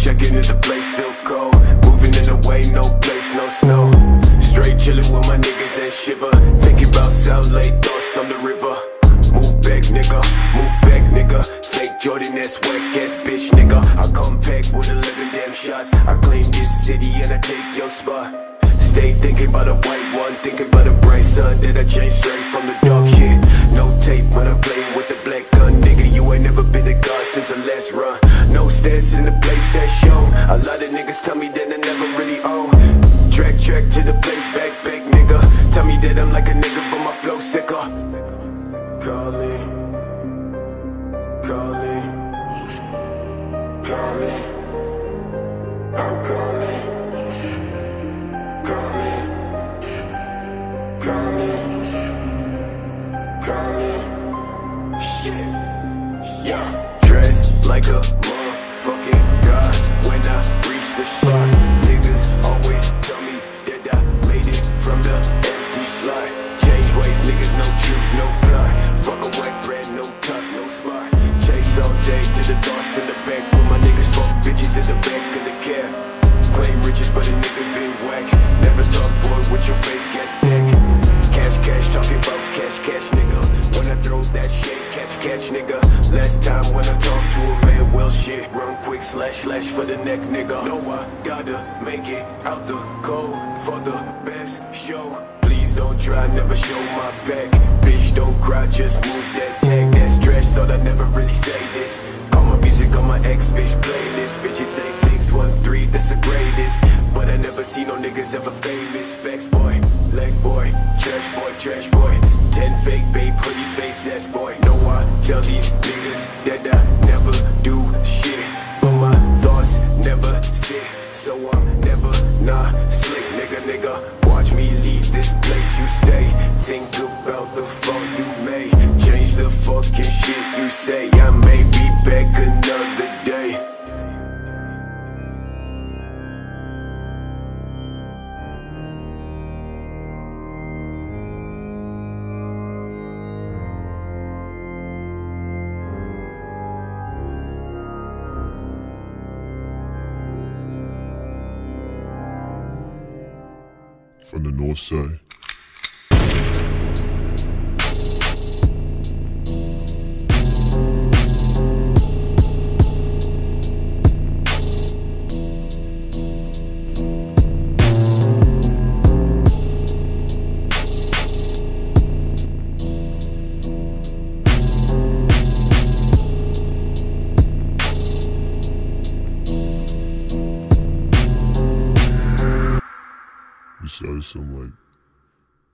checking if the place still cold. Moving in the way, no place, no snow. Straight chilling with my niggas and shiver. Thinking about South Lake, thoughts on the river. Move back, nigga, move back, nigga. Fake Jordan, that's whack ass bitch, nigga. I come pack with 11 damn shots. I claim this city and I take your spot. Stay thinking about a white one, thinking about a bright sun that I changed straight from the dark shit. No tape when I'm playing with A lot of niggas tell me that I never really own. Track, track to the place, back, back, nigga. Tell me that I'm like a nigga, but my flow sicker. Calling, calling, calling. I'm calling, calling, calling, calling. Shit, yeah. Dressed like a motherfucking god when I reach the spot. Niggas always tell me that I made it from the empty slot. Change ways, niggas, no truth, no plot. Fuck a wet bread, no tuck, no spot. Chase all day to the thoughts slash, slash for the neck, nigga. No, I gotta make it out the cold for the best show. Please don't try, never show my back. Bitch, don't cry, just move that tag. That's trash, thought I'd never really say this. Call my music on my ex bitch playlist. Bitches say 613, that's the greatest. But I never see no niggas ever famous. Facts boy, leg boy, trash boy, trash boy. Ten fake babe, pretty face ass boy. No, I tell these niggas say. I may be back another day. from the north side. Started some like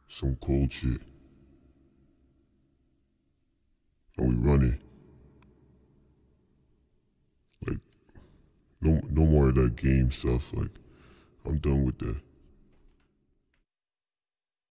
some cold shit. And we running. Like no no more of that game stuff. Like I'm done with that.